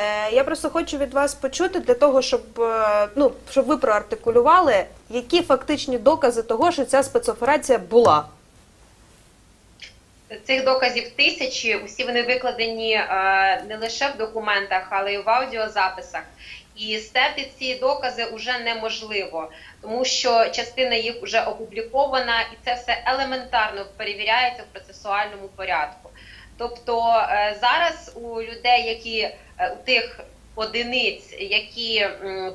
Е, Я просто хочу від вас почути для того, щоб е, ну щоб ви проартикулювали, які фактичні докази того, що ця спецоперація була. Цих доказів тисячі, усі вони викладені е, не лише в документах, але й в аудіозаписах. І стерти ці докази вже неможливо, тому що частина їх вже опублікована, і це все елементарно перевіряється в процесуальному порядку. Тобто е, зараз у людей, які е, у тих одиниць, які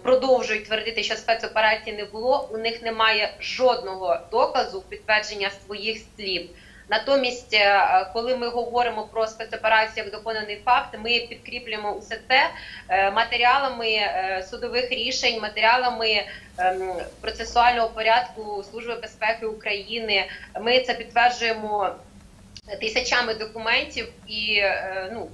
продовжують твердити, що спецоперації не було, у них немає жодного доказу підтвердження своїх слів. Натомість, е, коли ми говоримо про спецоперацію як доконаний факт, ми підкріплюємо усе це матеріалами судових рішень, матеріалами ем, процесуального порядку Служби безпеки України. Ми це підтверджуємо тисячами документів і е, ну.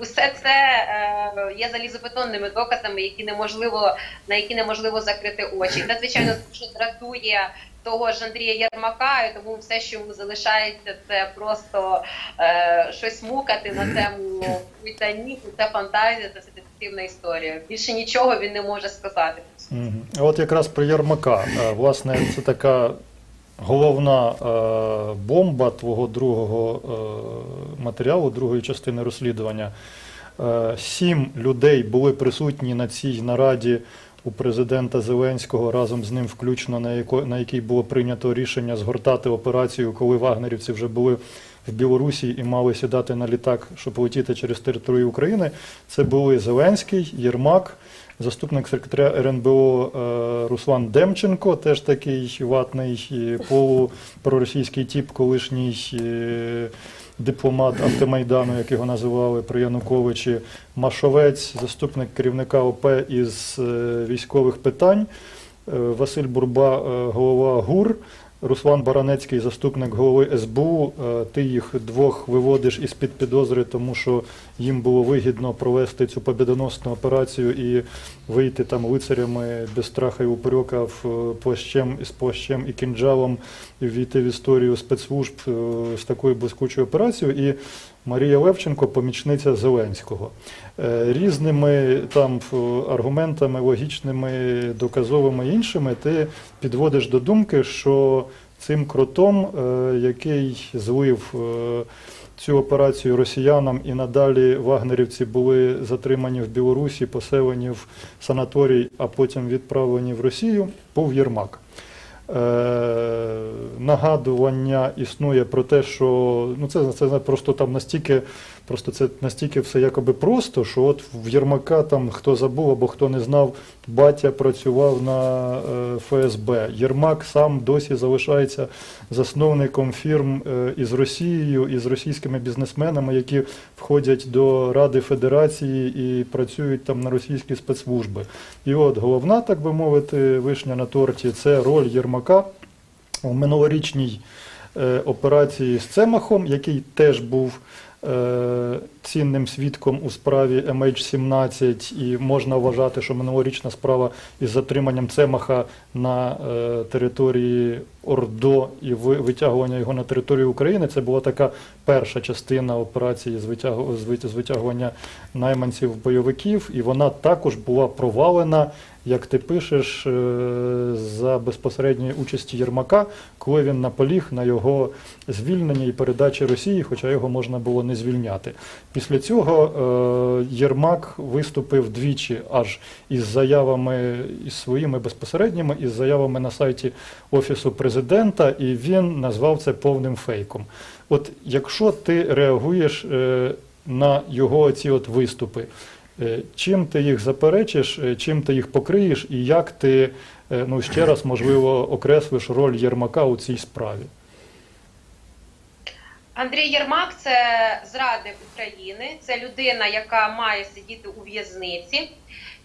Усе це е, є залізобетонними доказами, які неможливо на які неможливо закрити очі. Це звичайно дуже дратує того ж Андрія Єрмака, і тому все, що йому залишається, це просто е, щось мукати на тему Вітаніку, це фантазія, це детективна історія. Більше нічого він не може сказати. От якраз про Єрмака. Е, Власне, це така головна е, бомба твого другого е, матеріалу, другої частини розслідування. Е, Сім людей були присутні на цій нараді у президента Зеленського разом з ним, включно на яко- на якій було прийнято рішення згортати операцію, коли вагнерівці вже були в Білорусі і мали сідати на літак, щоб летіти через територію України. Це були Зеленський, Єрмак, заступник секретаря РНБО е, Руслан Демченко, теж такий ватний полупроросійський тіп, колишній е, дипломат Автомайдану, як його називали при Януковичі, Машовець, заступник керівника ОП із е, військових питань, Василь Бурба, голова ГУР. Руслан Баранецький, заступник голови СБУ, е, ти їх двох виводиш із під підозри, тому що їм було вигідно провести цю побідоносну операцію і вийти там лицарями без страха і упрека в е, плащем із плащем і кінджалом і війти в історію спецслужб е, з такою блискучою операцією. І Марія Левченко, помічниця Зеленського. Е, Різними там аргументами, логічними, доказовими іншими, ти підводиш до думки, що цим кротом, е, який злив е, цю операцію росіянам, і надалі вагнерівці були затримані в Білорусі, поселені в санаторій, а потім відправлені в Росію, був Єрмак. Е, нагадування існує про те, що ну це, це просто там настільки, просто це настільки все якоби просто, що от в Єрмака там хто забув або хто не знав, батя працював на е, ФСБ. Єрмак сам досі залишається засновником фірм е, із Росією, із російськими бізнесменами, які входять до Ради Федерації і працюють там на російські спецслужби. І от головна, так би мовити, вишня на торті це роль Єрмака у минулорічній е, операції з Цемахом, який теж був е, цінним свідком у справі MH17, і можна вважати, що минулорічна справа із затриманням Цемаха на е, території Ордо і витягування його на територію України. Це була така перша частина операції з витягу- з вит- з витягування найманців бойовиків, і вона також була провалена, як ти пишеш, е, за безпосередньої участі Єрмака, коли він наполіг на його звільненні і передачі Росії, хоча його можна було не звільняти. Після цього е, Єрмак виступив двічі аж із заявами із своїми безпосередніми, із заявами на сайті Офісу президента, і він назвав це повним фейком. От якщо ти реагуєш е, на його ці от виступи, е, чим ти їх заперечиш, чим ти їх покриєш, і як ти ну ще раз можливо окреслиш роль Єрмака у цій справі? Андрій Єрмак це зрадник України, це людина, яка має сидіти у в'язниці,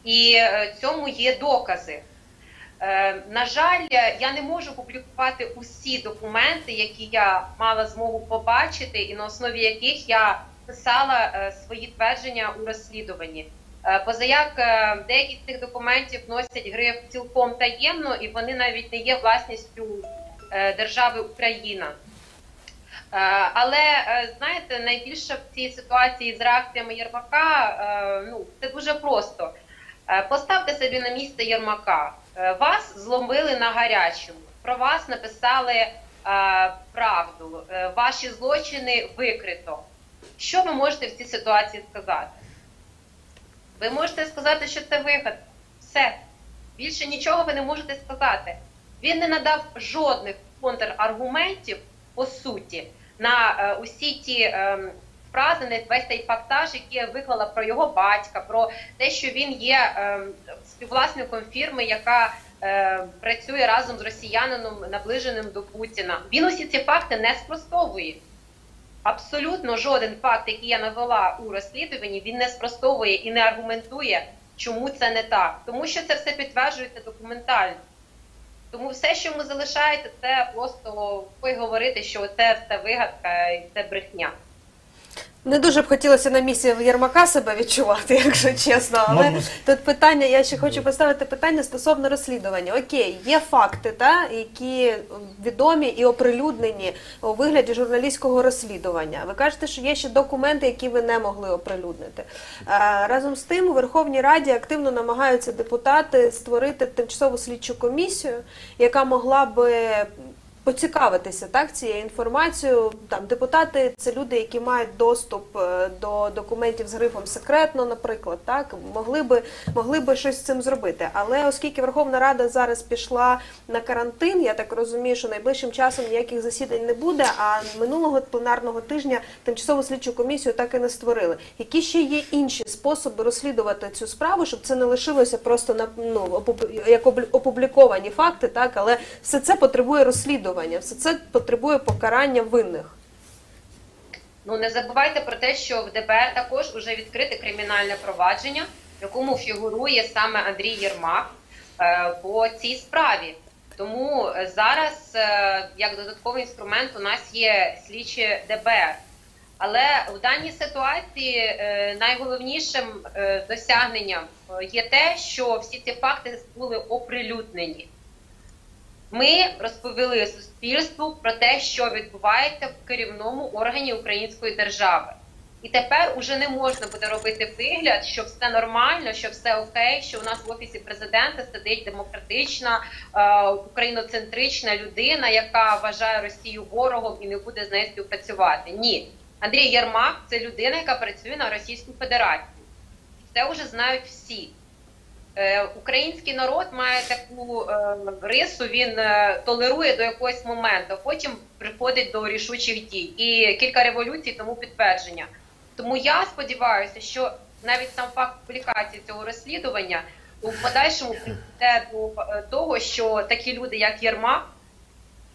і е, цьому є докази. Е, На жаль, я не можу публікувати усі документи, які я мала змогу побачити, і на основі яких я писала е, свої твердження у розслідуванні. Позаяк деякі з цих документів носять гриф цілком таємно, і вони навіть не є власністю держави Україна. Е, Але е, знаєте, найбільше в цій ситуації з реакціями Єрмака, е, ну це дуже просто. Поставте собі на місце Єрмака. Вас зломили на гарячому. Про вас написали правду. Ваші злочини викрито. Що ви можете в цій ситуації сказати? Ви можете сказати, що це вихід. Все. Більше нічого ви не можете сказати. Він не надав жодних контраргументів по суті на е, усі ті е, фрази, на весь цей фактаж, який я виклала про його батька, про те, що він є е, співвласником фірми, яка працює разом з росіянином, наближеним до Путіна. Він усі ці факти не спростовує. Абсолютно жоден факт, який я навела у розслідуванні, він не спростовує і не аргументує, чому це не так. Тому що це все підтверджується документально. Тому все, що ми залишаєте, це просто ви говорити, що це все вигадка і це брехня. Не дуже б хотілося на місці Єрмака себе відчувати, якщо чесно. Але Ну, тут питання, я ще хочу поставити питання стосовно розслідування. Окей, є факти, та, які відомі і оприлюднені у вигляді журналістського розслідування. Ви кажете, що є ще документи, які ви не могли оприлюднити. Е, Разом з тим, у Верховній Раді активно намагаються депутати створити тимчасову слідчу комісію, яка могла би поцікавитися так цією інформацією. Там депутати це люди, які мають доступ е, до документів з грифом секретно, наприклад, так могли би могли би щось з цим зробити. Але оскільки Верховна Рада зараз пішла на карантин, я так розумію, що найближчим часом ніяких засідань не буде. А минулого пленарного тижня тимчасову слідчу комісію так і не створили. Які ще є інші способи розслідувати цю справу, щоб це не лишилося просто на ну як опубліковані факти, так але все це потребує розслідування, все це потребує покарання винних. Ну не забувайте про те, що в ДБР також вже відкрите кримінальне провадження, в якому фігурує саме Андрій Єрмак е, по цій справі. Тому е, зараз, е, як додатковий інструмент, у нас є слідчі ДБР. Але в даній ситуації найголовнішим досягненням є те, що всі ці факти були оприлюднені. Ми розповіли суспільству про те, що відбувається в керівному органі української держави. І тепер уже не можна буде робити вигляд, що все нормально, що все окей, що у нас в офісі президента сидить демократична, е, україноцентрична людина, яка вважає Росію ворогом і не буде з нею співпрацювати. Ні, Андрій Єрмак це людина, яка працює на Російську Федерацію. Це вже знають всі. Е, Український народ має таку е, рису, він е, толерує до якогось моменту, потім приходить до рішучих дій. І кілька революцій тому підтвердження. Тому я сподіваюся, що навіть сам факт публікації цього розслідування у подальшому приведе до того, що такі люди, як Єрмак,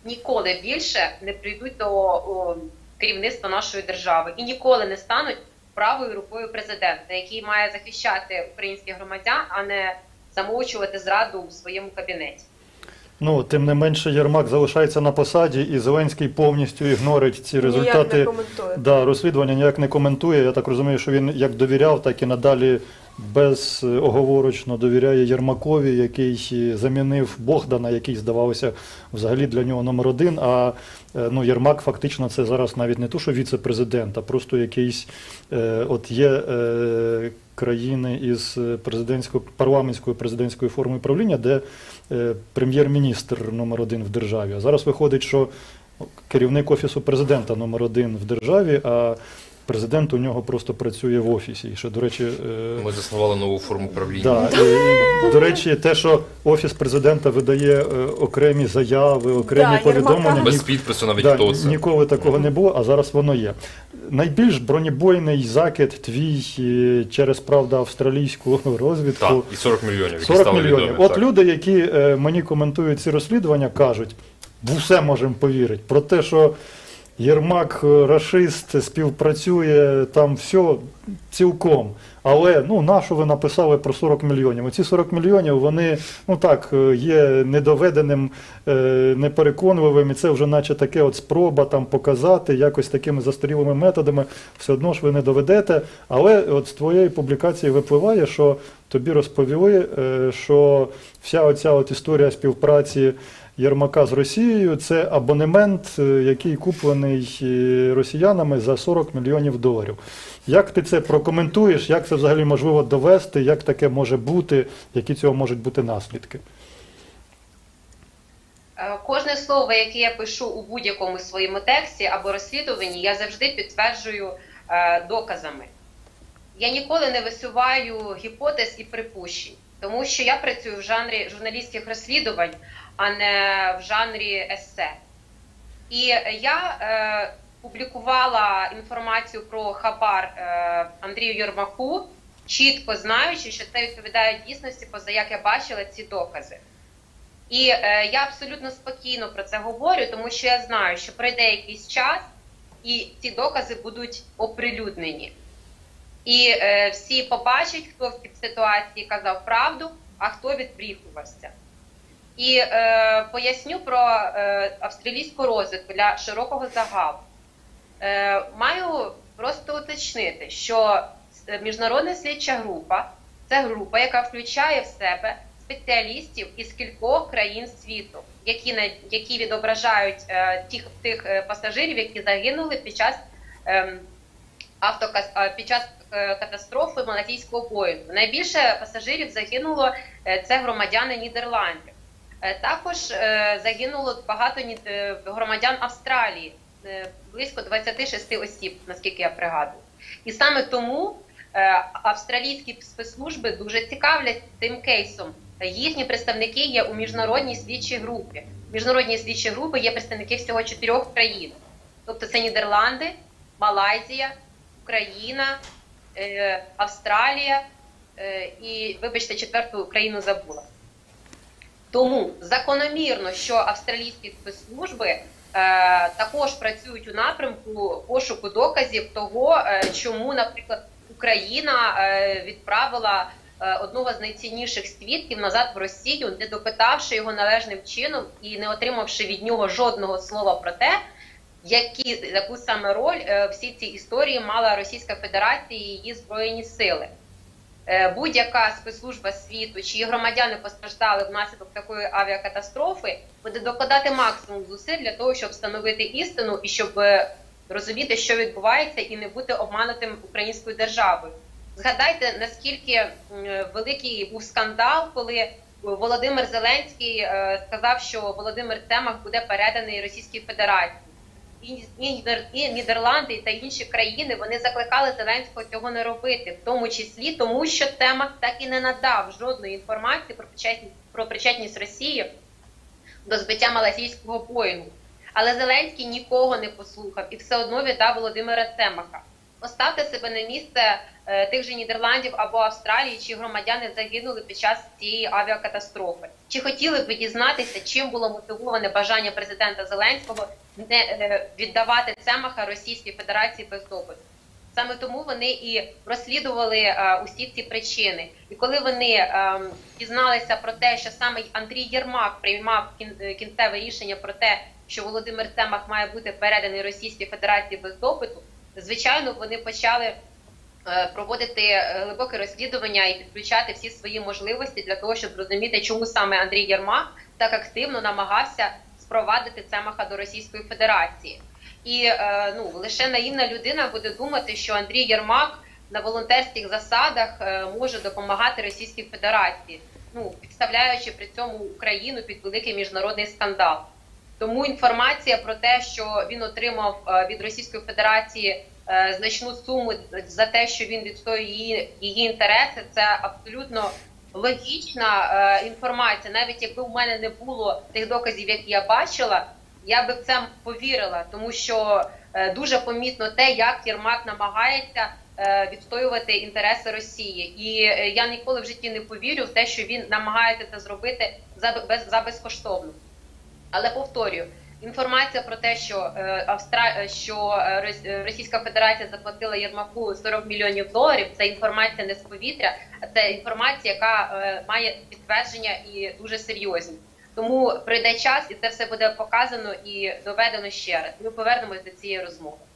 ніколи більше не прийдуть до керівництва нашої держави і ніколи не стануть правою рукою президента, який має захищати українських громадян, а не замовчувати зраду у своєму кабінеті. Ну, тим не менше, Єрмак залишається на посаді, і Зеленський повністю ігнорить ці Ніяк не результати да, розслідування, ніяк не коментує. Я так розумію, що він як довіряв, так і надалі безоговорочно довіряє Єрмакові, який е, замінив Богдана, який здавався взагалі для нього номер один. А е, ну, Єрмак фактично це зараз навіть не то, що віце-президент, а просто якийсь е, от є. Е, країни із президентської парламентської президентської форми правління, де е, прем'єр-міністр номер один в державі. А зараз виходить, що керівник офісу президента номер один в державі, а президент у нього просто працює в офісі. І що, до речі, е, Ми заснували нову форму правління. Да, і, до речі, те, що офіс президента видає е, окремі заяви, окремі Да, повідомлення. Без підпису навіть да, хто це. Ніколи такого не було, а зараз воно є. Найбільш бронебойний закид твій е, через правда австралійську розвідку. Так, і 40 мільйонів, які 40 стали мільйонів. відомі. От так. люди, які мені коментують ці розслідування, кажуть, в усе можемо повірити. Про те, що Єрмак е, рашист співпрацює, там все цілком. Але ну, на що ви написали про 40 мільйонів? Оці 40 мільйонів вони ну так е, є недоведеним, е, непереконливим, і це вже наче таке от спроба там показати якось такими застарілими методами. Все одно ж ви не доведете. Але от з твоєї публікації випливає, що тобі розповіли, що вся оця от історія співпраці Єрмака з Росією це абонемент, е, який куплений е, росіянами за 40 мільйонів доларів. Як ти це прокоментуєш? Як це взагалі можливо довести? Як таке може бути? Які цього можуть бути наслідки? Е, Кожне слово, яке я пишу у будь-якому своєму тексті або розслідуванні, я завжди підтверджую доказами. Я ніколи не висуваю гіпотез і припущень, тому що я працюю в жанрі журналістських розслідувань, а не в жанрі есе. І я е, публікувала інформацію про хабар е, Андрію Єрмаку, чітко знаючи, що це відповідає дійсності, поза як я бачила ці докази. І е, я абсолютно спокійно про це говорю, тому що я знаю, що пройде якийсь час, і ці докази будуть оприлюднені. І е, всі побачать, хто в цій ситуації казав правду, а хто відбріхувався. І е, поясню про е, австралійську розвідку для широкого загалу. Е, маю просто уточнити, що е, міжнародна слідча група це група, яка включає в себе спеціалістів із кількох країн світу, які на які відображають е, тих тих е, пасажирів, які загинули під час е, автокас під час е, катастрофи Малазійського поїзду. Найбільше пасажирів загинуло це громадяни Нідерландів. Е, Також е, загинуло багато е, громадян Австралії, близько 26 осіб, наскільки я пригадую. І саме тому австралійські спецслужби дуже цікавляться цим кейсом. Їхні представники є у міжнародній слідчій групі. В міжнародній слідчій групи є представники всього чотирьох країн. Тобто це Нідерланди, Малайзія, Україна, Австралія і, вибачте, четверту країну забула. Тому закономірно, що австралійські спецслужби е, також працюють у напрямку пошуку доказів того, е, чому, наприклад, Україна е, відправила одного з найцінніших свідків назад в Росію, не допитавши його належним чином і не отримавши від нього жодного слова про те, які, яку саме роль в всій цій історії мала Російська Федерація і її збройні сили. Е, Будь-яка спецслужба світу, чиї громадяни постраждали внаслідок такої авіакатастрофи, буде докладати максимум зусиль для того, щоб встановити істину і щоб е, розуміти, що відбувається, і не бути обманутим українською державою. Згадайте, наскільки великий був скандал, коли Володимир Зеленський е, сказав, що Володимир Цемах буде переданий Російській Федерації. І, і, Нідер- Нідерланди та інші країни вони закликали Зеленського цього не робити, в тому числі тому, що Цемах так і не надав жодної інформації про причетність про причетність Росії до збиття малазійського поїнгу. Але Зеленський нікого не послухав і все одно віддав Володимира Цемаха. Поставте себе на місце е, тих же Нідерландів або Австралії, чиї громадяни загинули під час цієї авіакатастрофи. Чи хотіли б дізнатися, чим було мотивоване бажання президента Зеленського не е, віддавати Цемаха Російській Федерації без допиту? Саме тому вони і розслідували е, усі ці причини. І коли вони е, дізналися про те, що саме Андрій Єрмак приймав кін- кінцеве рішення про те, що Володимир Цемах має бути переданий Російській Федерації без допиту, звичайно, вони почали е, проводити е, глибоке розслідування і підключати всі свої можливості для того, щоб зрозуміти, чому саме Андрій Єрмак так активно намагався спровадити Цемаха до Російської Федерації. І е, ну лише наївна людина буде думати, що Андрій Єрмак на волонтерських засадах може допомагати Російській Федерації, ну підставляючи при цьому Україну під великий міжнародний скандал. Тому інформація про те, що він отримав е, від Російської Федерації е, значну суму за те, що він відстоює її, її інтереси, це абсолютно логічна е, інформація. Навіть якби у мене не було тих доказів, які я бачила, я би в це повірила, тому що дуже помітно те, як Єрмак намагається відстоювати інтереси Росії. І я ніколи в житті не повірю в те, що він намагається це зробити за безкоштовно. Але повторюю, інформація про те, що е, Австра... е, що е, Рос- Російська Федерація заплатила Єрмаку 40 мільйонів доларів, це інформація не з повітря, а це інформація, яка має підтвердження і дуже серйозні. Тому прийде час, і це все буде показано і доведено ще раз. Ми повернемось до цієї розмови.